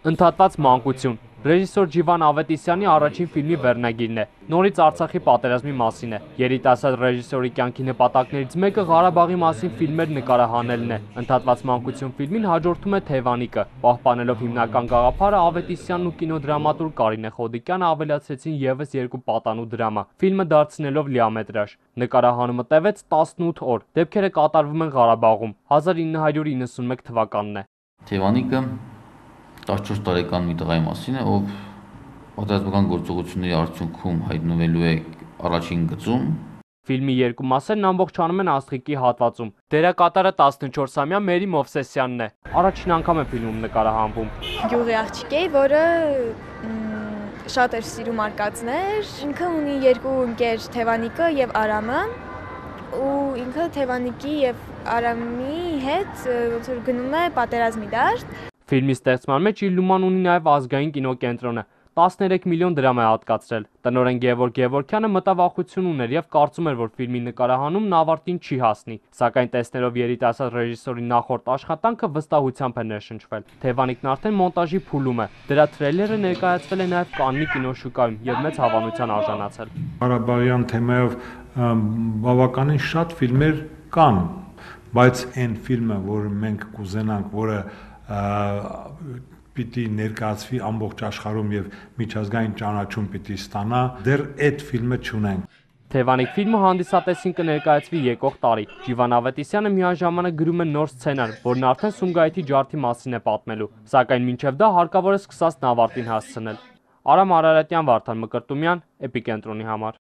Ընդհատված մանկություն։ Ռեժիսոր Ջիվան Ավետիսյանի առաջին ֆիլմի վերնագիրն է։ Նորից Արցախի պատերազմի մասին է։ Երիտասարդ ռեժիսորի կյանքի նպատակներից մեկը Ղարաբաղի մասին ֆիլմեր նկարահանելն է։ Ընդհատված մանկություն ֆիլմին հաջորդում է Թևանիկը։ Պահպանելով հիմնական գաղափարը Ավետիսյանն ու կինոդրամատուրգ Կարինե Խոդիկյանը ավելացրեցին եւս երկու պատանու դրամա, ֆիլմը դարձնելով լիամետրաժ։ Նկարահանումը տևեց 18 օր։ Դեպքերը կատարվում են Ղարաբաղում։ 1991 թվականն է։ Թևանիկը 14 տարեկան մի տղայի մասին է, ով պատերազմական գործողությունների արդյունքում հայտնվելու է առաջին գծում։ Ֆիլմի երկու մասերն ամբողջանում են Աստղիկի հատվածում։ Դերակատարը 14-ամյա Մերի Մովսեսյանն է։ Առաջին անգամ է ֆիլմում նկարահանվում։ Գյուղի աղջիկ է, որը շատ էր սիրում արկածներ։ Ինքը ունի երկու ընկեր Թևանիկը եւ Արամը ու ինքը Թևանիկի եւ Արամի հետ ոնց որ գնում է պատերազմի դաշտ Ֆիլմի ստեղծման մեջ իր լուման ունի նաև ազգային կինոկենտրոնը։ 13 միլիոն դրամ է հատկացրել։ Տնօրեն Գևորգ Գևորգյանը մտավախություն ուներ եւ կարծում էր, որ ֆիլմի նկարահանումն ավարտին չի հասնի, սակայն տեսնելով երիտասարդ ռեժիսորի նախորդ աշխատանքը վստահությամբ է ներշնչվել։ Թևանիկն արդեն մոնտաժի փուլում է։ Դրա թրեյլերը ներկայացվել է նաև Կաննի կինոշուկայում եւ մեծ հավանության արժանացել։ Ղարաբաղյան թեմայով բավականին շատ ֆիլմեր կան, բայց այն ֆիլմը, որը մենք կուզենանք, որը պիտի ներկայացվի ամբողջ աշխարհում եւ միջազգային ճանաչում պիտի ստանա, դեռ այդ ֆիլմը չունենք։ Թևանիկ ֆիլմը հանդիսատեսին կներկայացվի եկող տարի։ Ջիվան Ավետիսյանը միաժամանակ գրում է նոր սցենար, որն արդեն Սումգայիթի ջարդի մասին է պատմելու, սակայն մինչև դա հարկավոր է սկսածն ավարտին հասցնել։ Արամ Արարատյան, Վարդան Մկրտումյան, Էպիկենտրոնի համար։